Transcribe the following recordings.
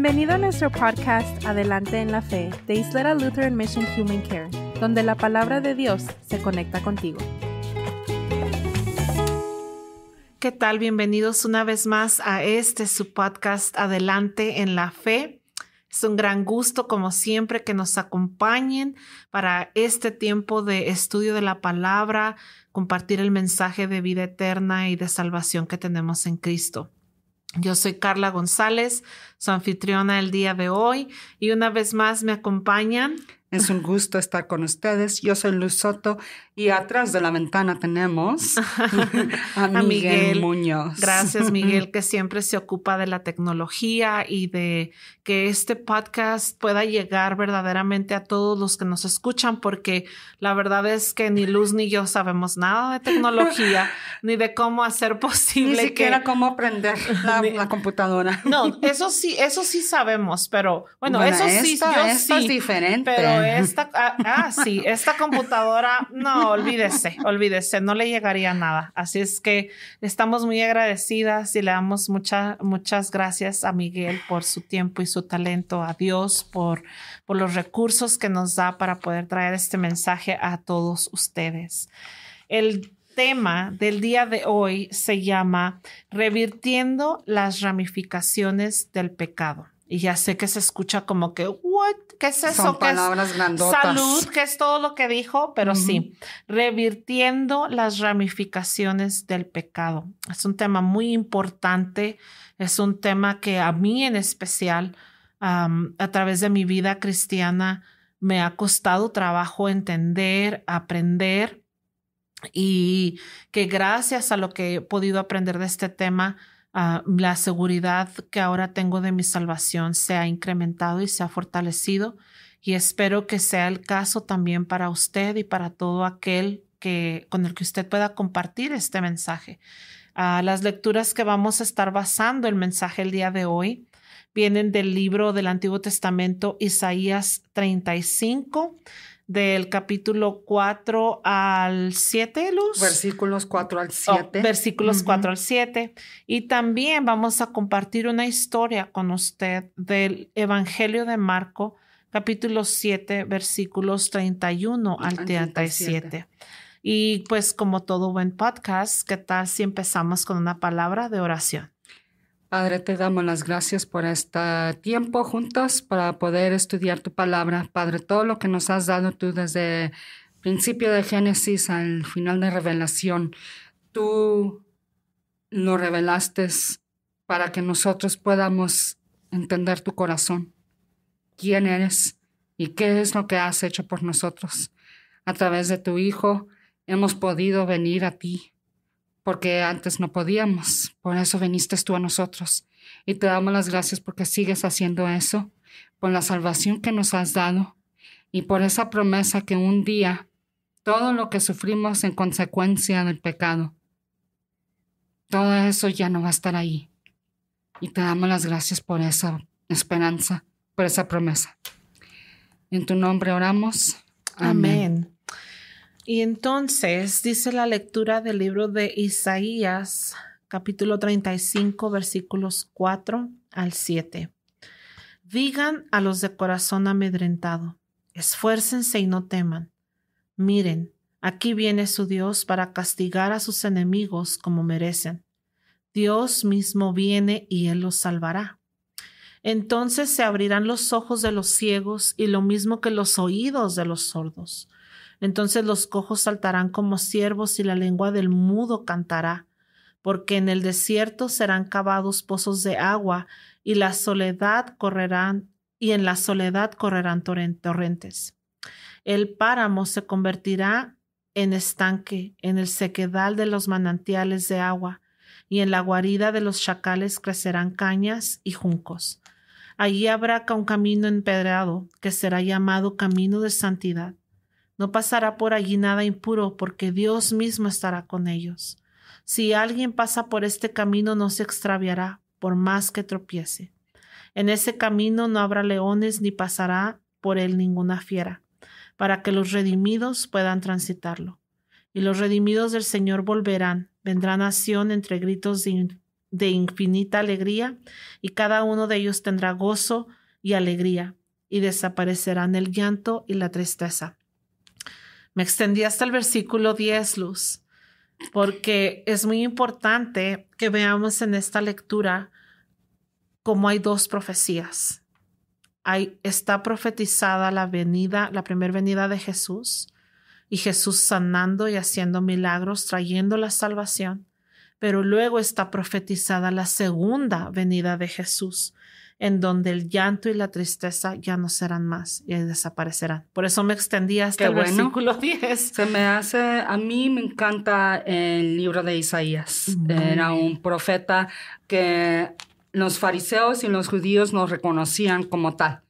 Bienvenido a nuestro podcast Adelante en la Fe de Isleta Lutheran Mission Human Care, donde la palabra de Dios se conecta contigo. ¿Qué tal? Bienvenidos una vez más a este su podcast Adelante en la Fe. Es un gran gusto, como siempre, que nos acompañen para este tiempo de estudio de la palabra, compartir el mensaje de vida eterna y de salvación que tenemos en Cristo. Yo soy Carla González, su anfitriona el día de hoy, y una vez más me acompañan es un gusto estar con ustedes. Yo soy Luz Soto y atrás de la ventana tenemos a Miguel, Muñoz. Gracias, Miguel, que siempre se ocupa de la tecnología y de que este podcast pueda llegar verdaderamente a todos los que nos escuchan, porque la verdad es que ni Luz ni yo sabemos nada de tecnología, ni de cómo hacer posible. Ni siquiera cómo aprender la, computadora. No, eso sí, eso sí sabemos, pero bueno, eso sí, yo esta es diferente. Pero esta, ah, ah, sí, esta computadora, no, olvídese, olvídese, no le llegaría nada. Así es que estamos muy agradecidas y le damos muchas, muchas gracias a Miguel por su tiempo y su talento, a Dios por, por los recursos que nos da para poder traer este mensaje a todos ustedes. El tema del día de hoy se llama Revirtiendo las ramificaciones del pecado. Y ya sé que se escucha como que, ¿what? ¿Qué es eso? Son palabras grandotas. Salud, que es todo lo que dijo, pero sí, revirtiendo las ramificaciones del pecado. Es un tema muy importante, es un tema que a mí en especial, a través de mi vida cristiana, me ha costado trabajo entender, aprender y que gracias a lo que he podido aprender de este tema, la seguridad que ahora tengo de mi salvación se ha incrementado y se ha fortalecido y espero que sea el caso también para usted y para todo aquel que con el que usted pueda compartir este mensaje. las lecturas que vamos a estar basando el mensaje el día de hoy vienen del libro del Antiguo Testamento Isaías 35 del capítulo 4 al 7, Luz. Versículos 4 al 7. versículos 4 al 7. Y también vamos a compartir una historia con usted del Evangelio de Marco, capítulo 7, versículos 31 al 37. Y pues como todo buen podcast, ¿qué tal si empezamos con una palabra de oración? Padre, te damos las gracias por este tiempo juntos para poder estudiar tu palabra. Padre, todo lo que nos has dado tú desde principio de Génesis al final de Revelación, tú lo revelaste para que nosotros podamos entender tu corazón, quién eres y qué es lo que has hecho por nosotros. A través de tu Hijo hemos podido venir a ti porque antes no podíamos. Por eso viniste tú a nosotros. Y te damos las gracias porque sigues haciendo eso, por la salvación que nos has dado y por esa promesa que un día todo lo que sufrimos en consecuencia del pecado, todo eso ya no va a estar ahí. Y te damos las gracias por esa esperanza, por esa promesa. En tu nombre oramos. Amén. Y entonces dice la lectura del libro de Isaías, capítulo 35, versículos 4 al 7. Digan a los de corazón amedrentado, esfuércense y no teman. Miren, aquí viene su Dios para castigar a sus enemigos como merecen. Dios mismo viene y Él los salvará. Entonces se abrirán los ojos de los ciegos y lo mismo que los oídos de los sordos entonces los cojos saltarán como ciervos y la lengua del mudo cantará, porque en el desierto serán cavados pozos de agua y la soledad correrán y en la soledad correrán torrentes. El páramo se convertirá en estanque, en el sequedal de los manantiales de agua, y en la guarida de los chacales crecerán cañas y juncos. Allí habrá un camino empedrado, que será llamado camino de santidad no pasará por allí nada impuro, porque Dios mismo estará con ellos. Si alguien pasa por este camino, no se extraviará, por más que tropiece. En ese camino no habrá leones, ni pasará por él ninguna fiera, para que los redimidos puedan transitarlo. Y los redimidos del Señor volverán, vendrá nación entre gritos de de infinita alegría, y cada uno de ellos tendrá gozo y alegría, y desaparecerán el llanto y la tristeza. Me extendí hasta el versículo 10, Luz, porque es muy importante que veamos en esta lectura cómo hay dos profecías. Está profetizada la venida, la primera venida de Jesús, y Jesús sanando y haciendo milagros, trayendo la salvación. Pero luego está profetizada la segunda venida de Jesús, en donde el llanto y la tristeza ya no serán más y desaparecerán. Por eso me extendí hasta el versículo 10. Se me hace, a mí me encanta el libro de Isaías. Era un profeta que los fariseos y los judíos nos reconocían como tal.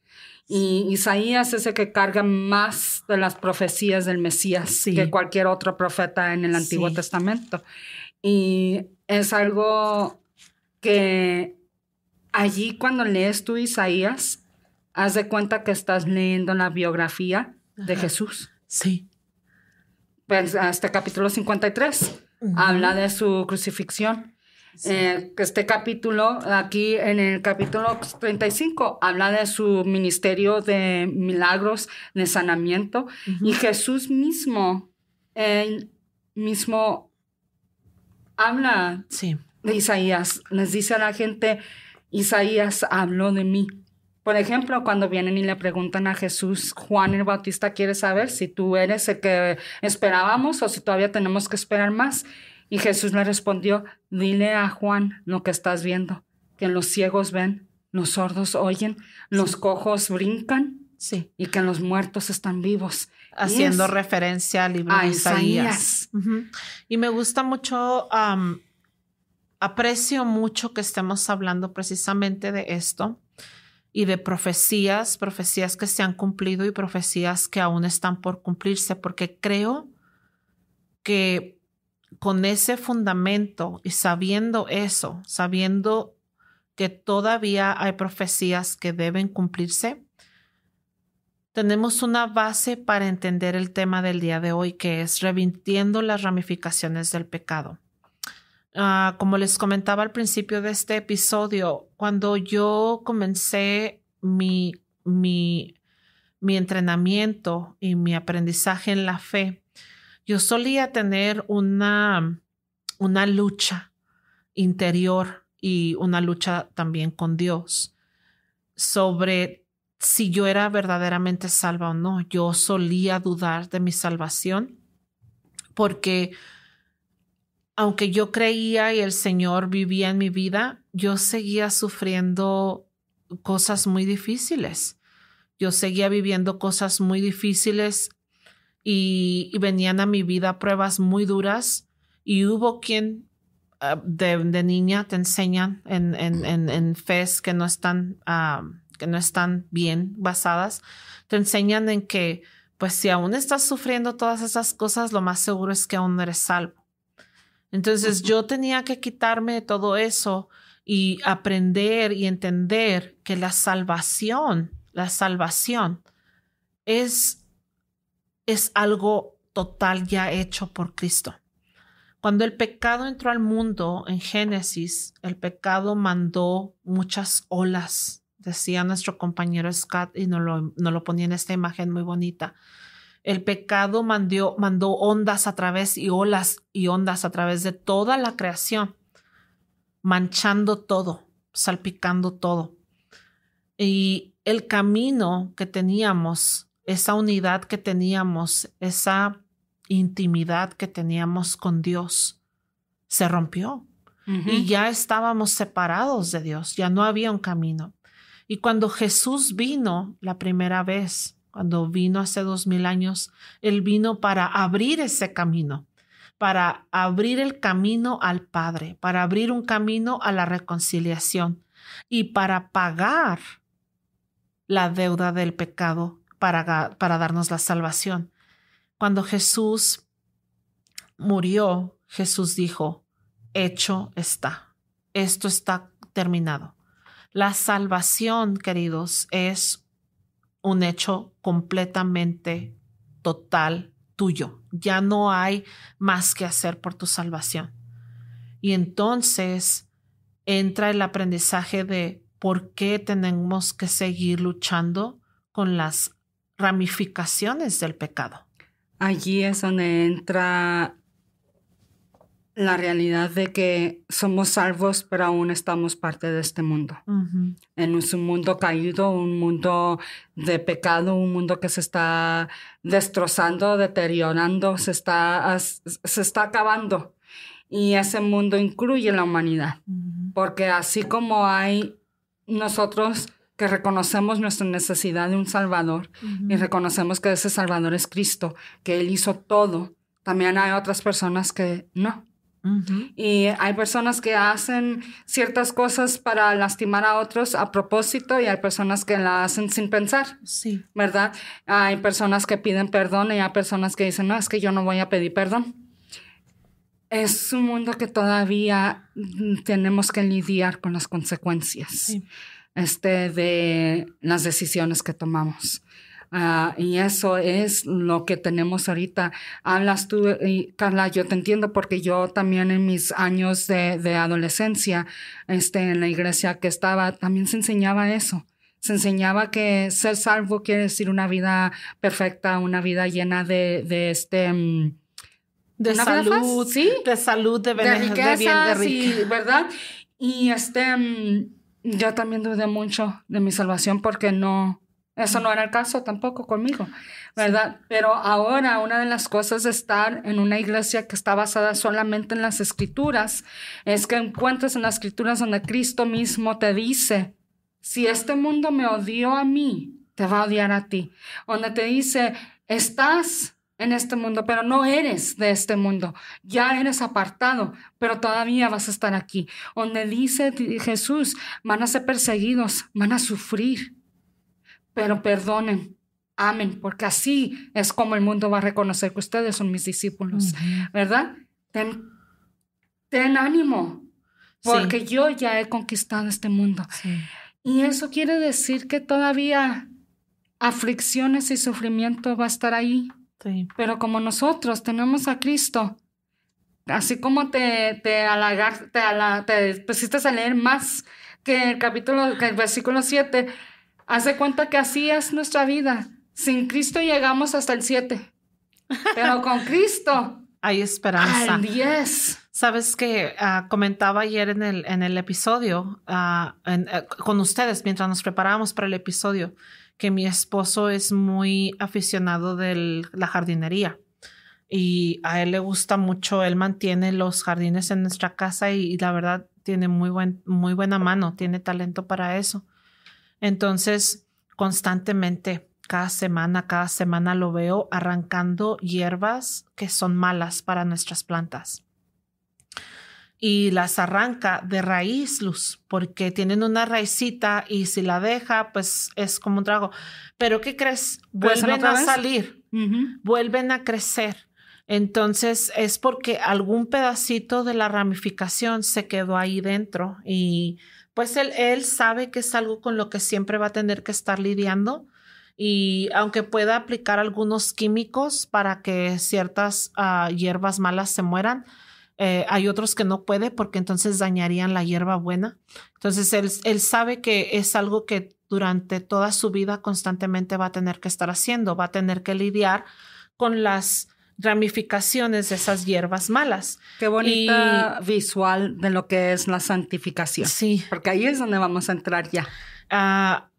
Y Isaías es el que carga más de las profecías del Mesías que cualquier otro profeta en el Antiguo Testamento. Y es algo que allí cuando lees tú Isaías, haz de cuenta que estás leyendo la biografía de Jesús. Sí. Pues este capítulo 53 habla de su crucifixión. Eh, este capítulo, aquí en el capítulo 35, habla de su ministerio de milagros, de sanamiento, y Jesús mismo, él mismo habla sí. de Isaías, les dice a la gente, Isaías habló de mí. Por ejemplo, cuando vienen y le preguntan a Jesús, Juan el Bautista quiere saber si tú eres el que esperábamos o si todavía tenemos que esperar más. Y Jesús le respondió, dile a Juan lo que estás viendo, que los ciegos ven, los sordos oyen, los cojos brincan sí. y que los muertos están vivos. Haciendo referencia al libro de Isaías. Y me gusta mucho aprecio mucho que estemos hablando precisamente de esto y de profecías, profecías que se han cumplido y profecías que aún están por cumplirse, porque creo que con ese fundamento y sabiendo eso, sabiendo que todavía hay profecías que deben cumplirse, tenemos una base para entender el tema del día de hoy, que es revintiendo las ramificaciones del pecado. Ah, como les comentaba al principio de este episodio, cuando yo comencé mi, mi, mi entrenamiento y mi aprendizaje en la fe, yo solía tener una, una lucha interior y una lucha también con Dios sobre si yo era verdaderamente salva o no. Yo solía dudar de mi salvación porque aunque yo creía y el Señor vivía en mi vida, yo seguía sufriendo cosas muy difíciles. Yo seguía viviendo cosas muy difíciles y, venían a mi vida pruebas muy duras y hubo quien ah, de, niña te enseñan en, en, en, fes que no están, ah, que no están bien basadas, te enseñan en que pues si aún estás sufriendo todas esas cosas, lo más seguro es que aún no eres salvo. Entonces yo tenía que quitarme todo eso y aprender y entender que la salvación, la salvación es, es algo total ya hecho por Cristo. Cuando el pecado entró al mundo en Génesis, el pecado mandó muchas olas, decía nuestro compañero Scott y nos lo, nos lo ponía en esta imagen muy bonita el pecado mandó, mandó ondas a través y olas y ondas a través de toda la creación, manchando todo, salpicando todo. Y el camino que teníamos, esa unidad que teníamos, esa intimidad que teníamos con Dios, se rompió. Y ya estábamos separados de Dios, ya no había un camino. Y cuando Jesús vino la primera vez, cuando vino hace dos mil años, Él vino para abrir ese camino, para abrir el camino al Padre, para abrir un camino a la reconciliación y para pagar la deuda del pecado, para, para darnos la salvación. Cuando Jesús murió, Jesús dijo, hecho está, esto está terminado. La salvación, queridos, es un hecho completamente total tuyo. Ya no hay más que hacer por tu salvación. Y entonces entra el aprendizaje de por qué tenemos que seguir luchando con las ramificaciones del pecado. Allí es donde entra la realidad de que somos salvos, pero aún estamos parte de este mundo. En un mundo caído, un mundo de pecado, un mundo que se está destrozando, deteriorando, se está, se está acabando. Y ese mundo incluye la humanidad, porque así como hay nosotros que reconocemos nuestra necesidad de un Salvador y reconocemos que ese Salvador es Cristo, que Él hizo todo, también hay otras personas que no. Y hay personas que hacen ciertas cosas para lastimar a otros a propósito y hay personas que la hacen sin pensar. Sí. ¿Verdad? Hay personas que piden perdón y hay personas que dicen, no, es que yo no voy a pedir perdón. Es un mundo que todavía tenemos que lidiar con las consecuencias este, de las decisiones que tomamos. Ah, y eso es lo que tenemos ahorita. Hablas tú, y Carla, yo te entiendo porque yo también en mis años de, de adolescencia, este, en la iglesia que estaba, también se enseñaba eso. Se enseñaba que ser salvo quiere decir una vida perfecta, una vida llena de, de este... Mm, de salud, ¿sí? de salud, de, de riqueza, de ¿verdad? Y este, mm, yo también dudé mucho de mi salvación porque no, eso no era el caso tampoco conmigo, ¿verdad? Pero ahora una de las cosas de estar en una iglesia que está basada solamente en las escrituras es que encuentres en las escrituras donde Cristo mismo te dice, si este mundo me odió a mí, te va a odiar a ti. Donde te dice, estás en este mundo, pero no eres de este mundo. Ya eres apartado, pero todavía vas a estar aquí. Donde dice Jesús, van a ser perseguidos, van a sufrir pero perdonen, amen, porque así es como el mundo va a reconocer que ustedes son mis discípulos, ¿verdad? Ten, ten, ánimo, porque yo ya he conquistado este mundo. Y eso quiere decir que todavía aflicciones y sufrimiento va a estar ahí. Pero como nosotros tenemos a Cristo, así como te, te halagar, te, te pusiste a leer más que el capítulo, que el versículo 7, Hace cuenta que así es nuestra vida. Sin Cristo llegamos hasta el 7. Pero con Cristo. Hay esperanza. Al 10. Sabes que ah, comentaba ayer en el, en el episodio ah, eh, con ustedes mientras nos preparábamos para el episodio que mi esposo es muy aficionado de la jardinería y a él le gusta mucho, él mantiene los jardines en nuestra casa y, y la verdad tiene muy, buen, muy buena mano, tiene talento para eso. Entonces, constantemente, cada semana, cada semana lo veo arrancando hierbas que son malas para nuestras plantas. Y las arranca de raíz, Luz, porque tienen una raicita y si la deja, pues es como un trago. Pero ¿qué crees? Vuelven a salir, vuelven a crecer. Entonces es porque algún pedacito de la ramificación se quedó ahí dentro y pues él, sabe que es algo con lo que siempre va a tener que estar lidiando y aunque pueda aplicar algunos químicos para que ciertas ah, hierbas malas se mueran, eh, hay otros que no puede porque entonces dañarían la hierba buena. Entonces él sabe que es algo que durante toda su vida constantemente va a tener que estar haciendo, va a tener que lidiar con las ramificaciones de esas hierbas malas. Qué bonita visual de lo que es la santificación. Sí. Porque ahí es donde vamos a entrar ya. Ah,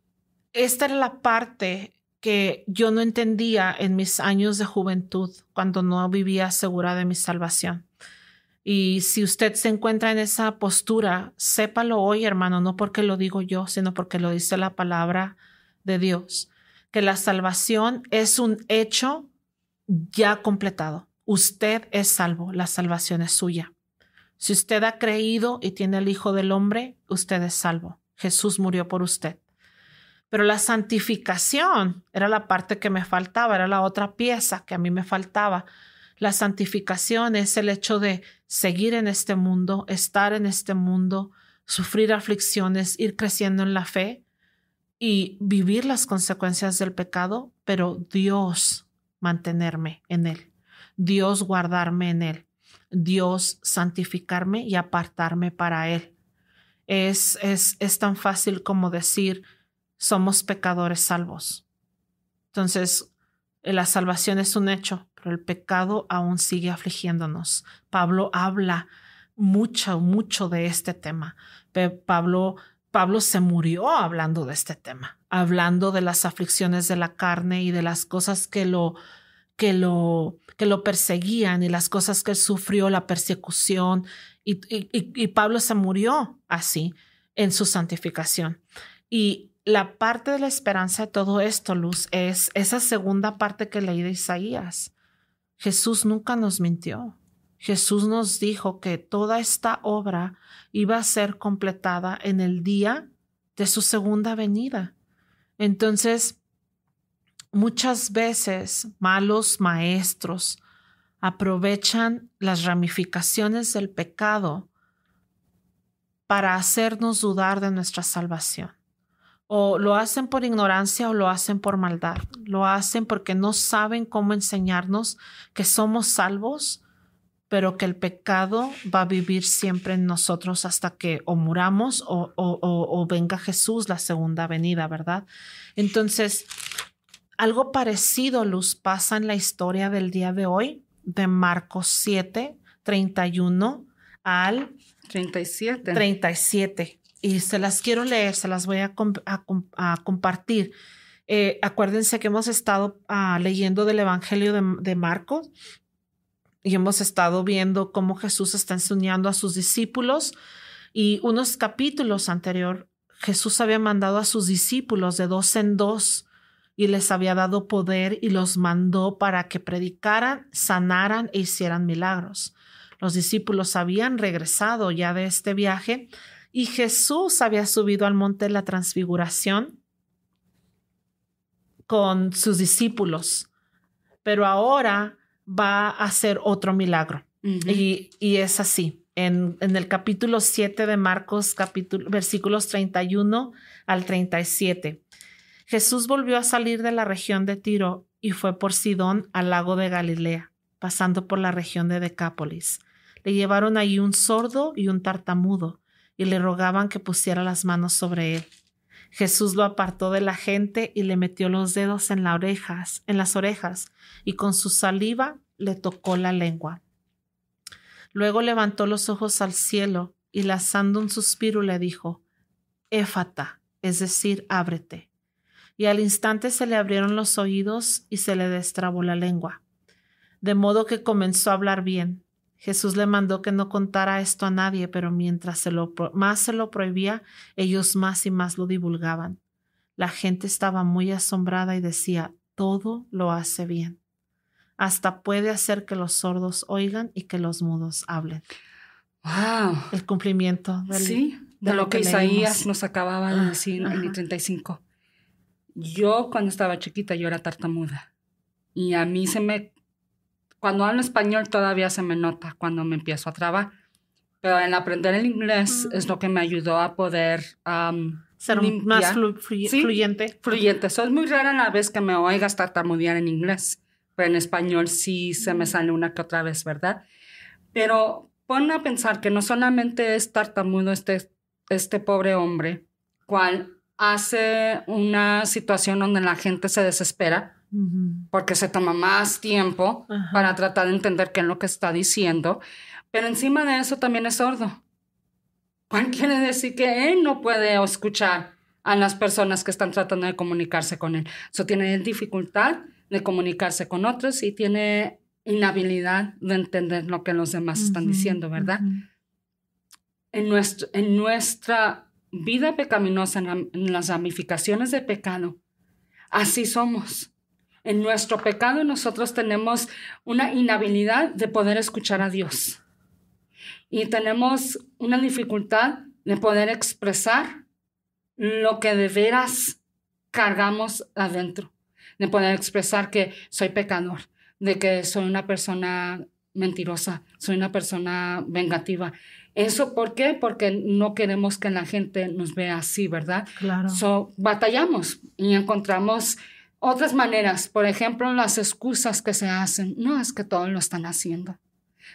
esta era la parte que yo no entendía en mis años de juventud, cuando no vivía segura de mi salvación. Y si usted se encuentra en esa postura, sépalo hoy, hermano, no porque lo digo yo, sino porque lo dice la palabra de Dios, que la salvación es un hecho ya completado. Usted es salvo, la salvación es suya. Si usted ha creído y tiene el Hijo del Hombre, usted es salvo. Jesús murió por usted. Pero la santificación era la parte que me faltaba, era la otra pieza que a mí me faltaba. La santificación es el hecho de seguir en este mundo, estar en este mundo, sufrir aflicciones, ir creciendo en la fe y vivir las consecuencias del pecado, pero Dios mantenerme en Él, Dios guardarme en Él, Dios santificarme y apartarme para Él. es, es, es tan fácil como decir, somos pecadores salvos. Entonces, la salvación es un hecho, pero el pecado aún sigue afligiéndonos. Pablo habla mucho, mucho de este tema. Pablo, Pablo se murió hablando de este tema, hablando de las aflicciones de la carne y de las cosas que lo, que lo, que lo perseguían y las cosas que sufrió, la persecución. Y, y Pablo se murió así en su santificación. Y la parte de la esperanza de todo esto, Luz, es esa segunda parte que leí de Isaías. Jesús nunca nos mintió. Jesús nos dijo que toda esta obra iba a ser completada en el día de su segunda venida. Entonces, muchas veces malos maestros aprovechan las ramificaciones del pecado para hacernos dudar de nuestra salvación. O lo hacen por ignorancia o lo hacen por maldad. Lo hacen porque no saben cómo enseñarnos que somos salvos pero que el pecado va a vivir siempre en nosotros hasta que o muramos o, o, venga Jesús la segunda venida, ¿verdad? Entonces, algo parecido, Luz, pasa en la historia del día de hoy, de Marcos 7, 31 al 37. 37. Y se las quiero leer, se las voy a, compartir. Eh, acuérdense que hemos estado ah, leyendo del Evangelio de, de Marcos y hemos estado viendo cómo Jesús está enseñando a sus discípulos y unos capítulos anterior Jesús había mandado a sus discípulos de dos en dos y les había dado poder y los mandó para que predicaran, sanaran e hicieran milagros. Los discípulos habían regresado ya de este viaje y Jesús había subido al monte de la transfiguración con sus discípulos. Pero ahora va a hacer otro milagro. y, es así. En, en, el capítulo 7 de Marcos, capítulo, versículos 31 al 37. Jesús volvió a salir de la región de Tiro y fue por Sidón al lago de Galilea, pasando por la región de Decápolis. Le llevaron allí un sordo y un tartamudo, y le rogaban que pusiera las manos sobre él. Jesús lo apartó de la gente y le metió los dedos en, las orejas, en las orejas y con su saliva le tocó la lengua. Luego levantó los ojos al cielo y lanzando un suspiro le dijo, Éfata, es decir, ábrete. Y al instante se le abrieron los oídos y se le destrabó la lengua, de modo que comenzó a hablar bien. Jesús le mandó que no contara esto a nadie, pero mientras se lo, más se lo prohibía, ellos más y más lo divulgaban. La gente estaba muy asombrada y decía, todo lo hace bien. Hasta puede hacer que los sordos oigan y que los mudos hablen. Wow. El cumplimiento sí, de, lo, que, Isaías nos acababa de decir en el 35. Yo cuando estaba chiquita yo era tartamuda y a mí se me cuando hablo español todavía se me nota cuando me empiezo a trabar, pero en aprender el inglés es lo que me ayudó a poder ser más fluyente. Fluyente. Eso es muy rara la vez que me oigas tartamudear en inglés, pero en español sí se me sale una que otra vez, ¿verdad? Pero pon a pensar que no solamente es tartamudo este, este pobre hombre, cual hace una situación donde la gente se desespera, porque se toma más tiempo para tratar de entender qué es lo que está diciendo, pero encima de eso también es sordo. ¿Cuál quiere decir que él no puede escuchar a las personas que están tratando de comunicarse con él? Eso tiene dificultad de comunicarse con otros y tiene inhabilidad de entender lo que los demás están diciendo, ¿verdad? en, nuestro, en nuestra vida pecaminosa, en las ramificaciones de pecado, así somos. En nuestro pecado nosotros tenemos una inhabilidad de poder escuchar a Dios. Y tenemos una dificultad de poder expresar lo que de veras cargamos adentro. De poder expresar que soy pecador, de que soy una persona mentirosa, soy una persona vengativa. ¿Eso por qué? Porque no queremos que la gente nos vea así, ¿verdad? Claro. So, batallamos y encontramos otras maneras, por ejemplo, las excusas que se hacen, no es que todos lo están haciendo.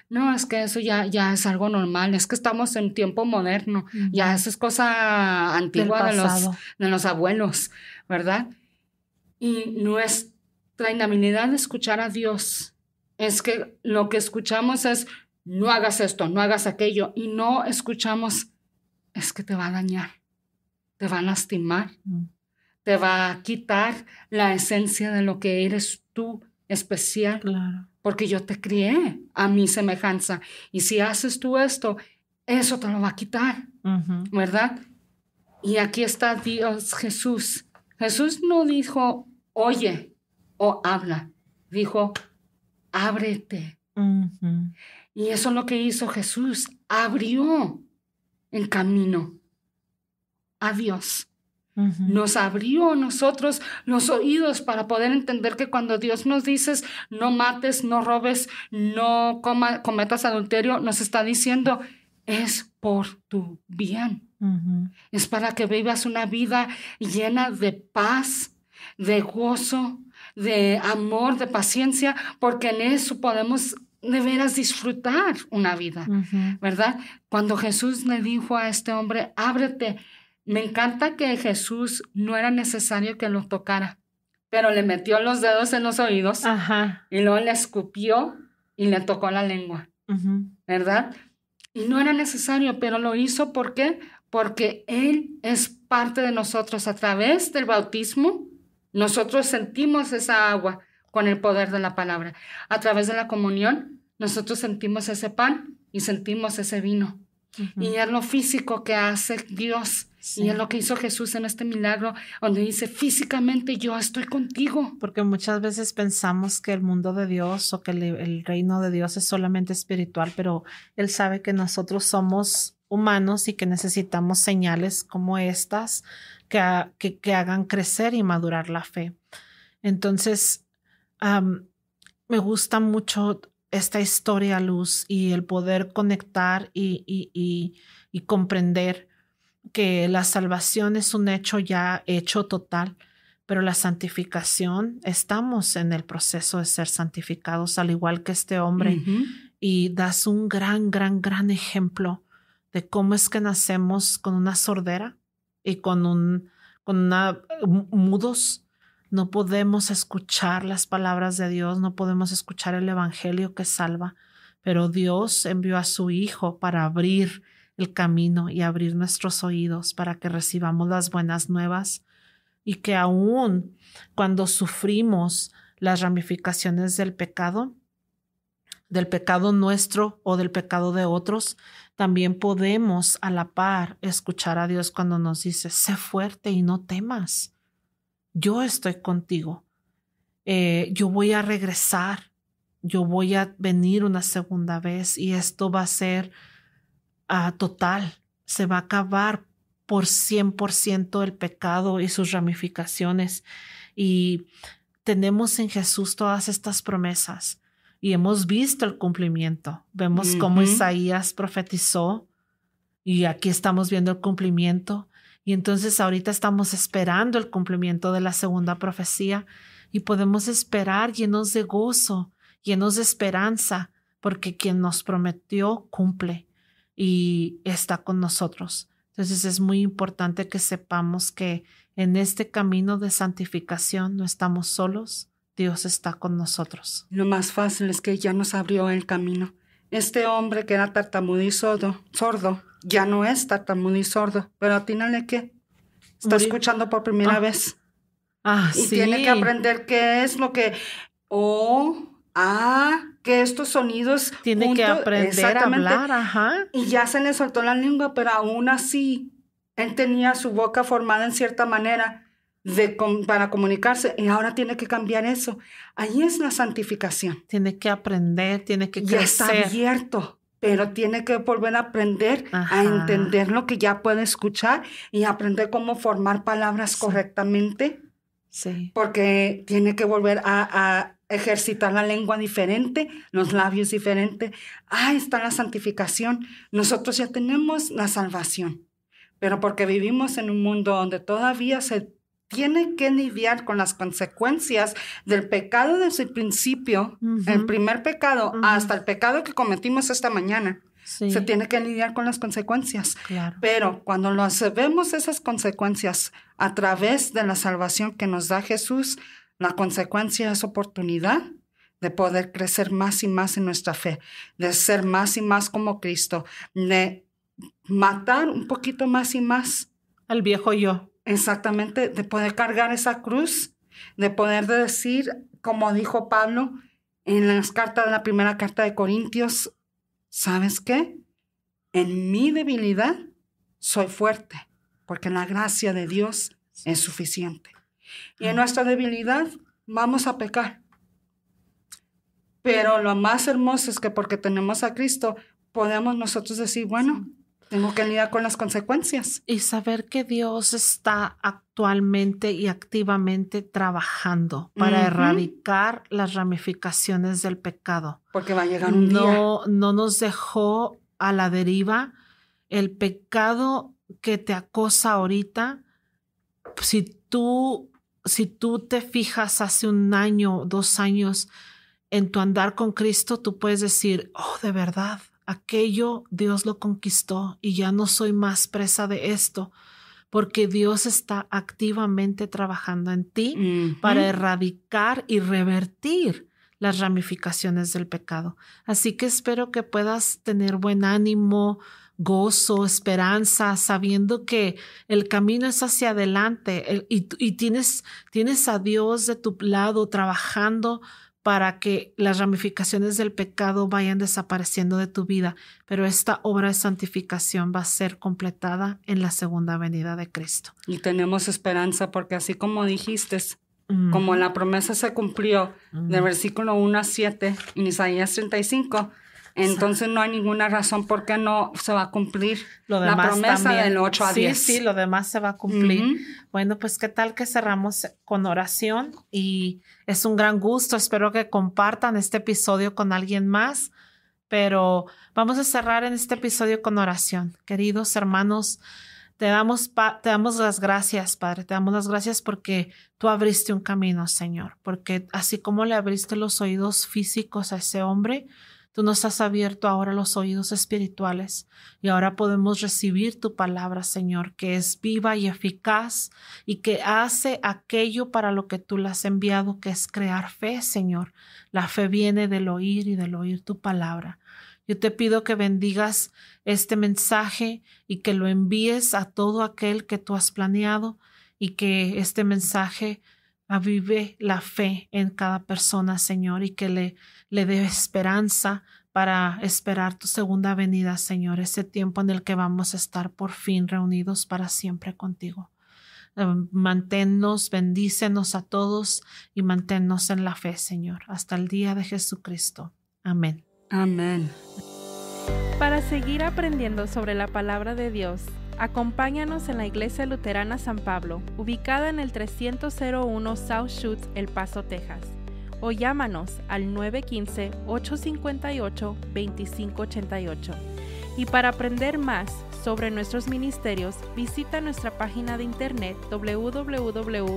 No, es que eso ya, ya es algo normal, es que estamos en tiempo moderno, ya eso es cosa antigua de los, de los abuelos, ¿verdad? Y nuestra inhabilidad de escuchar a Dios es que lo que escuchamos es, no hagas esto, no hagas aquello, y no escuchamos, es que te va a dañar, te va a lastimar. Te va a quitar la esencia de lo que eres tú especial. Claro porque yo te crié a mi semejanza. Y si haces tú esto, eso te lo va a quitar, ¿verdad? Y aquí está Dios Jesús. Jesús no dijo, oye o habla, dijo, ábrete. Y eso es lo que hizo Jesús, abrió el camino a Dios. Nos abrió nosotros los oídos para poder entender que cuando Dios nos dice no mates, no robes, no cometas adulterio, nos está diciendo es por tu bien. Es para que vivas una vida llena de paz, de gozo, de amor, de paciencia, porque en eso podemos de veras disfrutar una vida, ¿verdad? Cuando Jesús le dijo a este hombre, ábrete, me encanta que Jesús no era necesario que lo tocara, pero le metió los dedos en los oídos y luego le escupió y le tocó la lengua, ¿verdad? Y no era necesario, pero lo hizo ¿por qué? Porque Él es parte de nosotros a través del bautismo. Nosotros sentimos esa agua con el poder de la palabra. A través de la comunión, nosotros sentimos ese pan y sentimos ese vino. Y es lo físico que hace Dios y es lo que hizo Jesús en este milagro, donde dice, físicamente yo estoy contigo. Porque muchas veces pensamos que el mundo de Dios o que el, reino de Dios es solamente espiritual, pero Él sabe que nosotros somos humanos y que necesitamos señales como estas que, que, hagan crecer y madurar la fe. Entonces, me gusta mucho esta historia, Luz, y el poder conectar y, y, y comprender que la salvación es un hecho ya hecho total, pero la santificación, estamos en el proceso de ser santificados, al igual que este hombre, y das un gran, gran, gran ejemplo de cómo es que nacemos con una sordera y con un, con una, mudos. No podemos escuchar las palabras de Dios, no podemos escuchar el Evangelio que salva, pero Dios envió a su Hijo para abrir el camino y abrir nuestros oídos para que recibamos las buenas nuevas y que aún cuando sufrimos las ramificaciones del pecado, del pecado nuestro o del pecado de otros, también podemos a la par escuchar a Dios cuando nos dice, sé fuerte y no temas. Yo estoy contigo. Eh, yo voy a regresar. Yo voy a venir una segunda vez y esto va a ser total, se va a acabar por 100% el pecado y sus ramificaciones. Y tenemos en Jesús todas estas promesas y hemos visto el cumplimiento. Vemos cómo Isaías profetizó y aquí estamos viendo el cumplimiento. Y entonces ahorita estamos esperando el cumplimiento de la segunda profecía y podemos esperar llenos de gozo, llenos de esperanza, porque quien nos prometió cumple y está con nosotros. Entonces es muy importante que sepamos que en este camino de santificación no estamos solos, Dios está con nosotros. Lo más fácil es que ya nos abrió el camino. Este hombre que era tartamudo y sordo, sordo ya no es tartamudo y sordo, pero atínale que está escuchando por primera ah. vez. Ah, y tiene que aprender qué es lo que o ah, que estos sonidos. Tiene que aprender a hablar, ajá. Y ya se le soltó la lengua, pero aún así, él tenía su boca formada en cierta manera de, para comunicarse y ahora tiene que cambiar eso. Ahí es la santificación. Tiene que aprender, tiene que crecer. Ya está abierto, pero tiene que volver a aprender a entender lo que ya puede escuchar y aprender cómo formar palabras correctamente. Sí. Porque tiene que volver a ejercitar la lengua diferente, los labios diferentes. Ahí está la santificación. Nosotros ya tenemos la salvación, pero porque vivimos en un mundo donde todavía se tiene que lidiar con las consecuencias del pecado desde el principio, el primer pecado, hasta el pecado que cometimos esta mañana. Se tiene que lidiar con las consecuencias. Pero cuando lo vemos esas consecuencias a través de la salvación que nos da Jesús, la consecuencia es oportunidad de poder crecer más y más en nuestra fe, de ser más y más como Cristo, de matar un poquito más y más al viejo yo. Exactamente, de poder cargar esa cruz, de poder decir, como dijo Pablo en las cartas de la primera carta de Corintios, ¿sabes qué? En mi debilidad soy fuerte, porque la gracia de Dios es suficiente. Y en nuestra debilidad vamos a pecar. Pero lo más hermoso es que porque tenemos a Cristo, podemos nosotros decir, bueno, tengo que lidiar con las consecuencias. Y saber que Dios está actualmente y activamente trabajando para erradicar las ramificaciones del pecado. Porque va a llegar un no, día. No nos dejó a la deriva. El pecado que te acosa ahorita, si tú, si tú te fijas hace un año, dos años en tu andar con Cristo, tú puedes decir, oh, de verdad, aquello Dios lo conquistó y ya no soy más presa de esto, porque Dios está activamente trabajando en ti para erradicar y revertir las ramificaciones del pecado. Así que espero que puedas tener buen ánimo, gozo, esperanza, sabiendo que el camino es hacia adelante y, y, tienes, tienes a Dios de tu lado trabajando para que las ramificaciones del pecado vayan desapareciendo de tu vida, pero esta obra de santificación va a ser completada en la segunda venida de Cristo. Y tenemos esperanza porque así como dijiste, como la promesa se cumplió del versículo 1 a 7 en Isaías 35, entonces no hay ninguna razón por qué no se va a cumplir la promesa del 8 a 10. Sí, sí, lo demás se va a cumplir. Bueno, pues qué tal que cerramos con oración y es un gran gusto. Espero que compartan este episodio con alguien más, pero vamos a cerrar en este episodio con oración. Queridos hermanos, te damos, te damos las gracias, Padre. Te damos las gracias porque tú abriste un camino, Señor. Porque así como le abriste los oídos físicos a ese hombre, Tú nos has abierto ahora los oídos espirituales y ahora podemos recibir tu palabra, Señor, que es viva y eficaz y que hace aquello para lo que tú la has enviado, que es crear fe, Señor. La fe viene del oír y del oír tu palabra. Yo te pido que bendigas este mensaje y que lo envíes a todo aquel que tú has planeado y que este mensaje avive la fe en cada persona, Señor, y que le, le dé esperanza para esperar tu segunda venida, Señor, ese tiempo en el que vamos a estar por fin reunidos para siempre contigo. Eh, manténnos, bendícenos a todos y manténnos en la fe, Señor, hasta el día de Jesucristo. Amén. Amén. Para seguir aprendiendo sobre la palabra de Dios, Acompáñanos en la Iglesia Luterana San Pablo, ubicada en el 301 South Shoots, El Paso, Texas. O llámanos al 915-858-2588. Y para aprender más sobre nuestros ministerios, visita nuestra página de internet www.ylm.org.